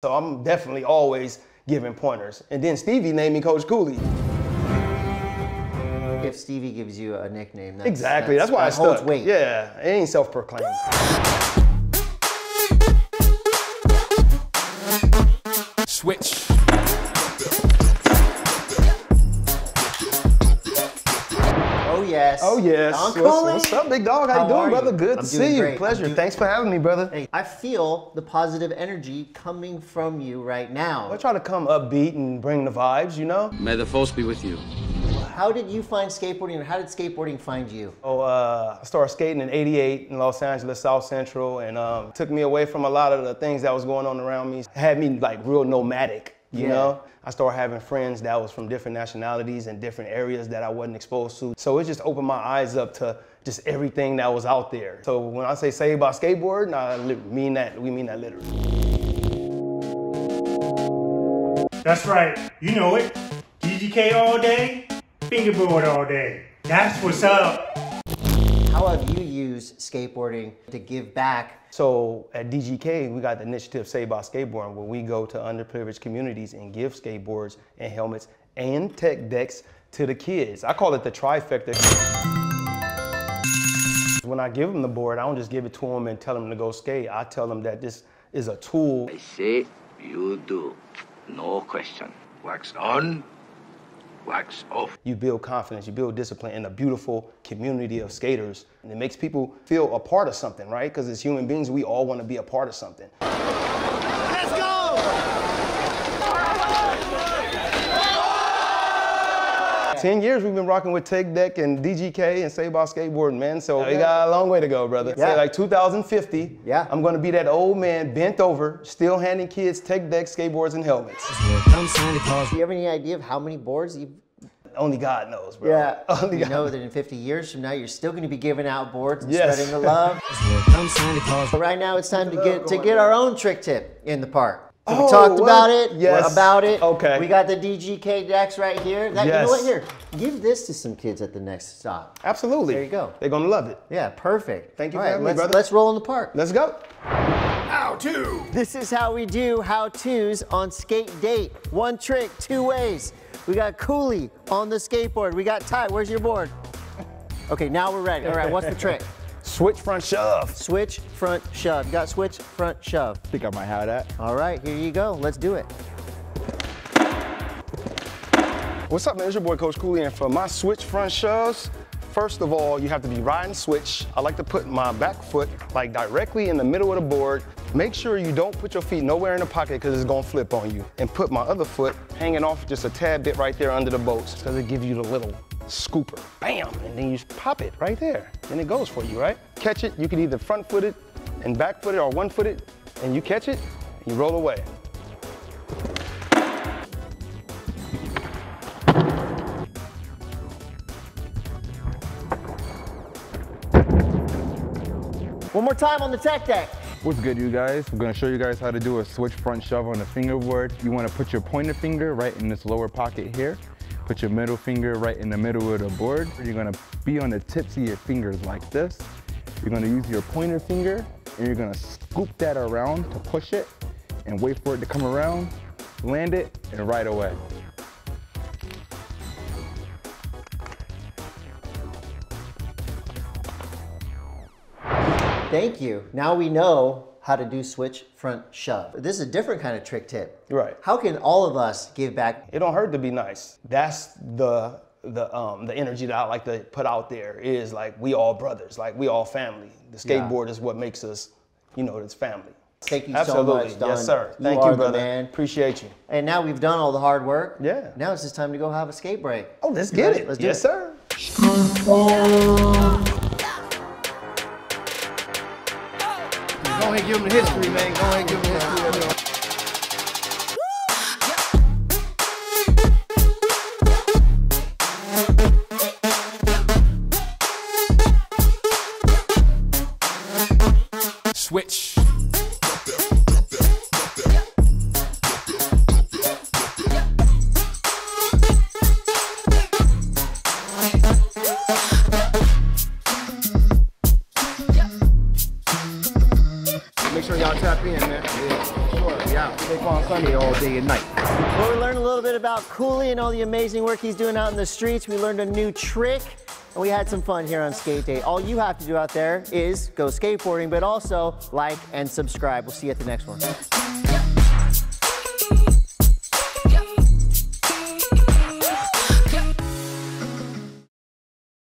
So I'm definitely always giving pointers. And then Stevie named me Coach Cooley. If Stevie gives you a nickname, that's, Exactly. That's, why I holds stuck. weight. Yeah, it ain't self-proclaimed. Yes. Oh yes. Don What's, Cooley. what's up, big dog? How, How you doing, are brother? you? Good I'm to see you. great. Pleasure. doing- Thanks for having me, brother. Hey, I feel the positive energy coming from you right now. I try to come upbeat and bring the vibes, you know. May the force be with you. How did you find skateboarding, or how did skateboarding find you? Oh, uh, I started skating in '88 in Los Angeles, South Central, and um, took me away from a lot of the things that was going on around me. Had me like real nomadic, you Yeah. know. I started having friends that was from different nationalities and different areas that I wasn't exposed to. So it just opened my eyes up to just everything that was out there. So when I say saved by skateboarding, I mean that. We mean that literally. That's right. You know it. DGK all day, fingerboard all day. That's what's up. How have you used skateboarding to give back? So at DGK, we got the initiative Saved by Skateboarding, where we go to underprivileged communities and give skateboards and helmets and tech decks to the kids. I call it the trifecta. When I give them the board, I don't just give it to them and tell them to go skate. I tell them that this is a tool. I say you do. No question. Wax on, wax off. You build confidence, you build discipline in a beautiful community of skaters. And it makes people feel a part of something, right? Because as human beings, we all want to be a part of something. Let's go! 10 years we've been rocking with Tech Deck and DGK and Saved by Skateboarding, man. So we got a long way to go, brother. Yeah. Say like 2050, Yeah. I'm gonna be that old man bent over, still handing kids Tech Deck, skateboards, and helmets. Do you have any idea of how many boards you've Only God knows, bro. Yeah. Only you God know that in 50 years from now, you're still going to be giving out boards and Yes. spreading the love. but right now, it's time to get to get our own trick tip in the park. So we Oh, talked what? about it. Yes. About it. Okay. We got the DGK decks right here. That, You know Yes. what? Here, give this to some kids at the next stop. Absolutely. There you go. They're gonna love it. Yeah, perfect. Thank you All for having let's, brother. Let's roll in the park. Let's go. How to. This is how we do how-tos on Skate Date. One trick, two ways. We got Cooley on the skateboard. We got Ty. Where's your board? Okay, now we're ready. All right, what's the trick? Switch front shove. Switch, front, shove. Got switch, front, shove. think I might have that. All right, here you go. Let's do it. What's up, man? It's your boy Coach Cooley, and for my switch front shoves, first of all, you have to be riding switch. I like to put my back foot like directly in the middle of the board. Make sure you don't put your feet nowhere in the pocket because it's gonna flip on you. And put my other foot hanging off just a tad bit right there under the bolts because it gives you the little scooper. Bam! And then you just pop it right there. And it goes for you, right? Catch it, you can either front foot it and back foot it or one foot it, and you catch it, you roll away. One more time on the tech deck. What's good, you guys? We're gonna show you guys how to do a switch front shove on the fingerboard. You wanna put your pointer finger right in this lower pocket here. Put your middle finger right in the middle of the board. You're gonna be on the tips of your fingers like this. You're gonna use your pointer finger and you're gonna scoop that around to push it and wait for it to come around, land it, and ride away. Thank you. Now we know how to do switch, front, shove. This is a different kind of trick tip. Right. How can all of us give back? It don't hurt to be nice. That's the the um the energy that I like to put out there is like we all brothers, like we all family. The Yeah. skateboard is what makes us, you know, it's family. Thank you Absolutely. so much, Don. Yes, sir. You Thank are you, the brother. man. Appreciate you. And now we've done all the hard work. Yeah. Now it's just time to go have a skate break. Oh, let's get Let's- it. let's do yes, it. sir. Give them the history, man. Go ahead and give them the history. Y'all tap in, man. Yeah. on Sunday all day and night. Well, we learned a little bit about Cooley and all the amazing work he's doing out in the streets. We learned a new trick, and we had some fun here on Skate Date. All you have to do out there is go skateboarding, but also like and subscribe. We'll see you at the next one.